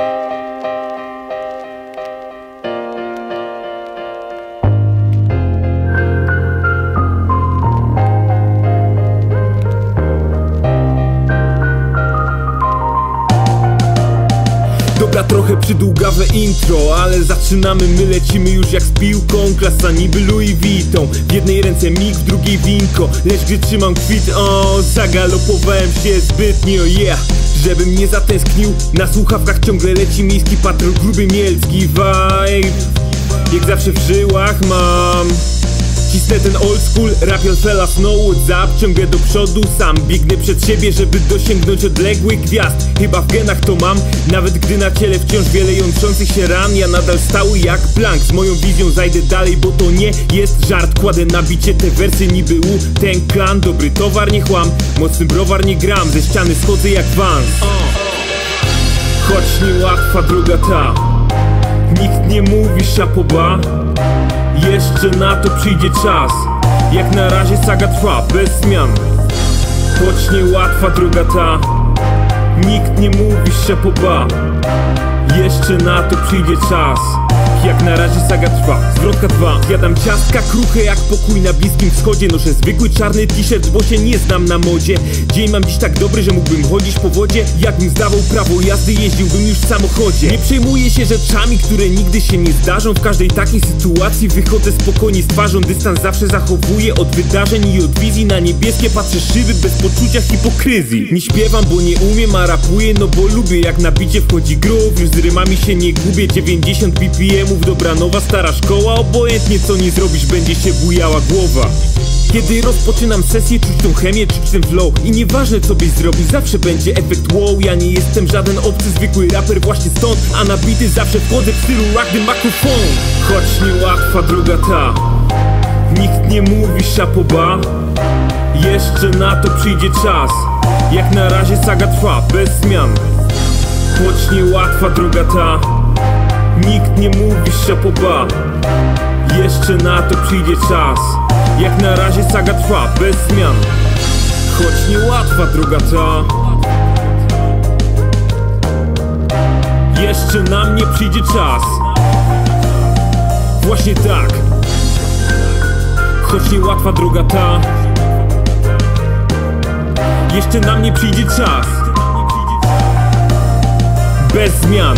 Thank you. Trochę przydługawe intro, ale zaczynamy My lecimy już jak z piłką. Klasa niby Louis Vuitton. W jednej ręce mig, w drugiej winko. Lecz gdy trzymam kwit, o Zagalopowałem się zbytnio, yeah. Żebym nie zatęsknił Na słuchawkach ciągle leci miejski patrol Gruby mielski vibe. Jak zawsze w żyłach mam Cisnę ten old school, rapiel fella snow what's Ciągle do przodu sam, biegnę przed siebie, żeby dosięgnąć odległych gwiazd. Chyba w genach to mam, nawet gdy na ciele wciąż wiele jątrzących się ran. Ja nadal stały jak blank, z moją wizją zajdę dalej, bo to nie jest żart. Kładę na bicie te wersy niby u ten klan. Dobry towar nie chłam, mocny browar nie gram. Ze ściany schodzę jak Vans Choć niełatwa droga ta Nikt nie mówi szapoba. Jeszcze na to przyjdzie czas. Jak na razie saga trwa bez zmian. Choć niełatwa droga ta. Nikt nie mówi szepoba Jeszcze na to przyjdzie czas jak na razie saga trwa, zwrotka 2 Jadam ciastka kruche jak pokój na bliskim wschodzie. Noszę zwykły czarny t-shirt, bo się nie znam na modzie. Dzień mam dziś tak dobry, że mógłbym chodzić po wodzie. Jakbym zdawał prawo jazdy, jeździłbym już w samochodzie. Nie przejmuję się rzeczami, które nigdy się nie zdarzą. W każdej takiej sytuacji wychodzę spokojnie z twarzą. Dystans zawsze zachowuję od wydarzeń i od wizji. Na niebieskie patrzę szyby bez poczucia hipokryzji. Nie śpiewam, bo nie umiem, a rapuję, no bo lubię. Jak na bicie wchodzi groove, już z rymami się nie gubię. 90 ppm mów dobra nowa stara szkoła. Obojętnie co nie zrobisz będzie się bujała głowa. Kiedy rozpoczynam sesję, czuć tą chemię, czuć ten flow. I nieważne co byś zrobił, zawsze będzie efekt wow. Ja nie jestem żaden obcy, zwykły raper właśnie stąd. A na bity zawsze wchodzę w stylu rock the microphone Choć niełatwa droga ta Nikt nie mówi szapoba Jeszcze na to przyjdzie czas. Jak na razie saga trwa, bez zmian. Choć niełatwa droga ta Nikt nie mówi szapoba Jeszcze na to przyjdzie czas. Jak na razie saga trwa bez zmian. Choć niełatwa droga ta. Jeszcze na mnie przyjdzie czas. Właśnie tak. Choć niełatwa droga ta. Jeszcze na mnie przyjdzie czas. Bez zmian